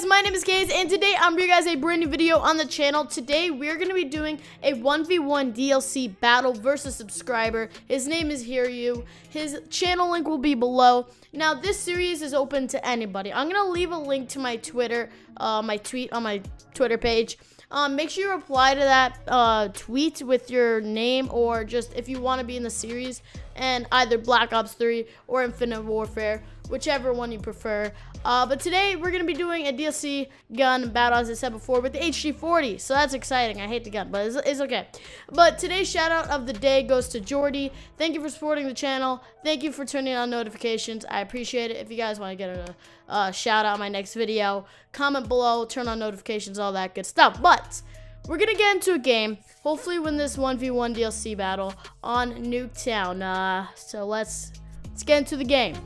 guys, my name is KayZ, and today I'm bringing you guys a brand new video on the channel. Today, we're going to be doing a 1v1 DLC battle versus subscriber. His name is Hear You. His channel link will be below. Now, this series is open to anybody. I'm going to leave a link to my Twitter, uh, my tweet on my Twitter page. Um, make sure you reply to that uh, tweet with your name or just if you want to be in the series and either Black Ops 3 or Infinite Warfare, whichever one you prefer. Uh, but today we're going to be doing a DLC gun battle, as I said before, with the HG40. So that's exciting. I hate the gun, but it's, it's okay. But today's shout out of the day goes to Jordy. Thank you for supporting the channel. Thank you for turning on notifications. I appreciate it. If you guys want to get a, a shout out in my next video, comment below, turn on notifications, all that good stuff. But we're to get into a game. Hopefully win this 1v1 DLC battle on Nuketown. Uh, so let's, let's get into the game.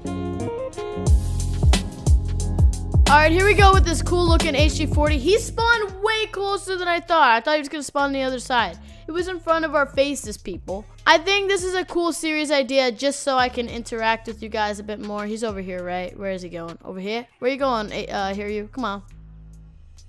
All right, here we go with this cool looking HG40. He spawned way closer than I thought. I thought he was gonna spawn on the other side. It was in front of our faces, people. I think this is a cool series idea just so I can interact with you guys a bit more. He's over here, right? Where is he going? Over here? Where you going, uh, here you? Come on.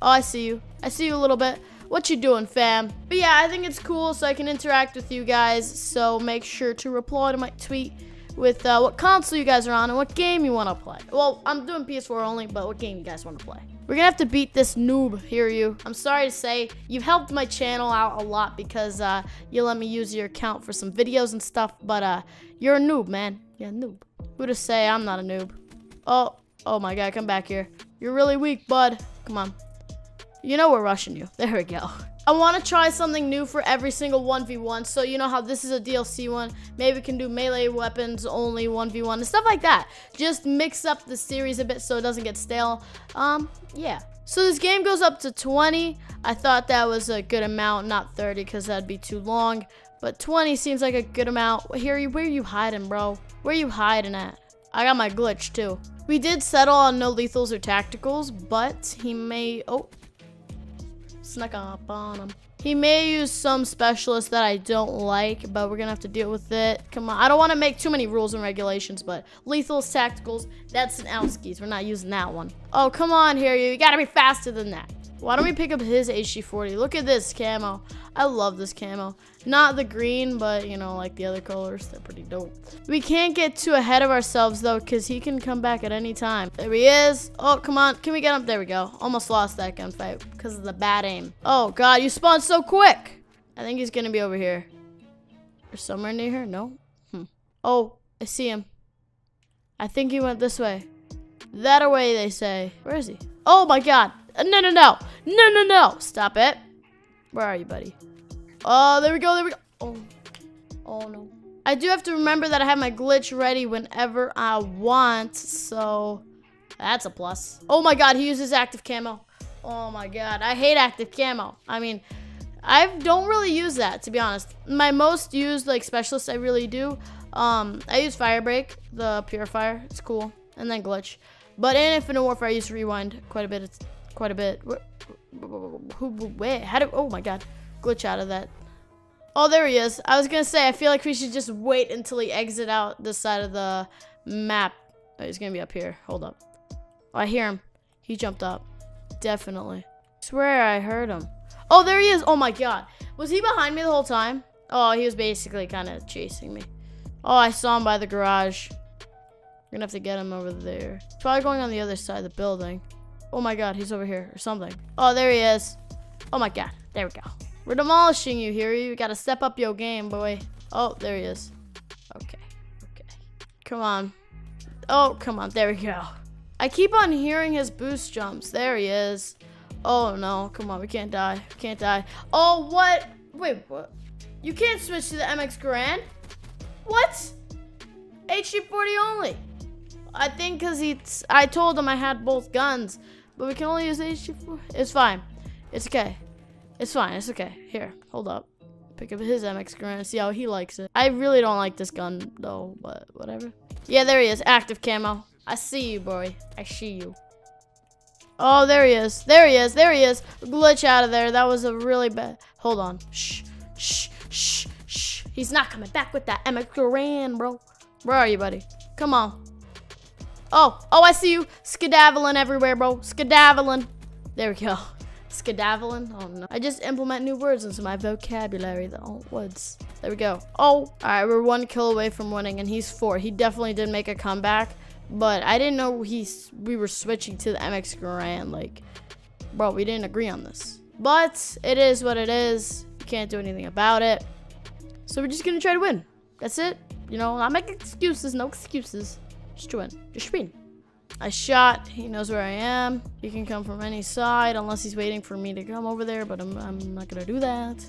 Oh, I see you. I see you a little bit. What you doing, fam? But yeah, I think it's cool so I can interact with you guys. So make sure to reply to my tweet with uh, what console you guys are on and what game you want to play. Well, I'm doing PS4 only, but what game you guys want to play. We're gonna have to beat this noob, hear you. I'm sorry to say, you've helped my channel out a lot because uh, you let me use your account for some videos and stuff, but uh, you're a noob, man. A noob. Who to say I'm not a noob? Oh, oh my god, come back here. You're really weak, bud. Come on. You know we're rushing you. There we go. I want to try something new for every single 1v1. So you know how this is a DLC one. Maybe we can do melee weapons only 1v1 and stuff like that. Just mix up the series a bit so it doesn't get stale. Um, yeah. So this game goes up to 20. I thought that was a good amount, not 30 because that'd be too long. But 20 seems like a good amount. Here, where are you hiding, bro? Where are you hiding at? I got my glitch too. We did settle on no lethals or tacticals, but he may... Oh, snuck up on him. He may use some specialists that I don't like, but we're gonna have to deal with it. Come on, I don't want to make too many rules and regulations, but lethals, tacticals, that's an outskis. We're not using that one. Oh, come on here, you. You gotta be faster than that. Why don't we pick up his HG40? Look at this camo. I love this camo. Not the green, but, you know, like the other colors. They're pretty dope. We can't get too ahead of ourselves, though, because he can come back at any time. There he is. Oh, come on. Can we get him? There we go. Almost lost that gunfight because of the bad aim. Oh, God. You spawned so quick. I think he's going to be over here. Or somewhere near here? No? Hmm. Oh, I see him. I think he went this way. That away, they say. Where is he? Oh, my God. No, no, no. No, no, no. Stop it. Where are you, buddy? Oh, there we go. There we go. Oh. Oh, no. I do have to remember that I have my glitch ready whenever I want. So, that's a plus. Oh, my God. He uses active camo. Oh, my God. I hate active camo. I mean, I don't really use that, to be honest. My most used, like, specialist I really do, um, I use Firebreak, the Purifier. It's cool. And then Glitch. But in Infinite Warfare, I use Rewind quite a bit. It's quite a bit. Who, wait, how do, oh my god. Glitch out of that. Oh, there he is. I was gonna say, I feel like we should just wait until he exit out this side of the map. Oh, he's gonna be up here. Hold up. Oh, I hear him. He jumped up. Definitely. Swear I heard him. Oh, there he is. Oh my god. Was he behind me the whole time? Oh, he was basically kind of chasing me. Oh, I saw him by the garage. We're gonna have to get him over there. He's probably going on the other side of the building. Oh my god, he's over here or something. Oh, there he is. Oh my god. There we go. We're demolishing you here. You gotta step up your game, boy. Oh, there he is. Okay. Okay. Come on. Oh, come on. There we go. I keep on hearing his boost jumps. There he is. Oh no. Come on. We can't die. We can't die. Oh, what? Wait, what? You can't switch to the MX Garand? What? HG40 only. I think because I told him I had both guns, but we can only use HG4. It's fine. It's okay. It's fine. It's okay. Here, hold up. Pick up his MX Garand and see how he likes it. I really don't like this gun though, but whatever. Yeah, there he is. Active camo. I see you, boy. I see you. Oh, there he is. There he is. There he is. Glitch out of there. That was a really bad. Hold on. Shh. Shh. Shh. Shh. He's not coming back with that MX Garand, bro. Where are you, buddy? Come on. Oh, oh, I see you. Skedaveling everywhere, bro. Skedaveling. There we go. Skedaddling. Oh no. I just implement new words into my vocabulary. The old words. There we go. Oh, all right. We're one kill away from winning, and he's four. He definitely did make a comeback, but I didn't know he's. We were switching to the MX Garand. Like, bro, we didn't agree on this. But it is what it is. You can't do anything about it. So we're just gonna try to win. That's it. You know, not make excuses. No excuses. Just to. Just win. I shot. He knows where I am. He can come from any side unless he's waiting for me to come over there, but I'm, I'm not gonna do that.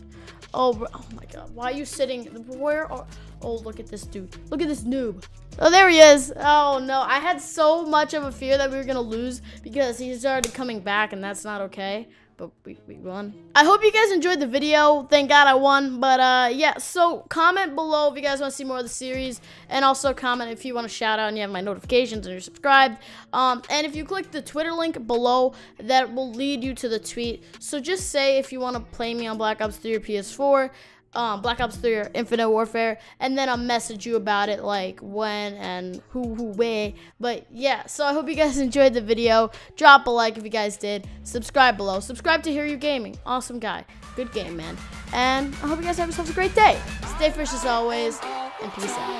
Oh, oh my god. Why are you sitting? Where are. Oh, look at this dude. Look at this noob. Oh, there he is. Oh, no. I had so much of a fear that we were gonna lose because he started coming back, and that's not okay but we, we won. I hope you guys enjoyed the video. Thank God I won. But uh, yeah, so comment below if you guys want to see more of the series. And also comment if you want to shout out and you have my notifications and you're subscribed. Um, and if you click the Twitter link below, that will lead you to the tweet. So just say if you want to play me on Black Ops 3 or PS4 um, Black Ops 3 or Infinite Warfare, and then I'll message you about it, like when and who, who, where. But yeah, so I hope you guys enjoyed the video. Drop a like if you guys did. Subscribe below. Subscribe to Hear You Gaming. Awesome guy. Good game, man. And I hope you guys have yourselves a great day. Stay fresh as always, and peace out.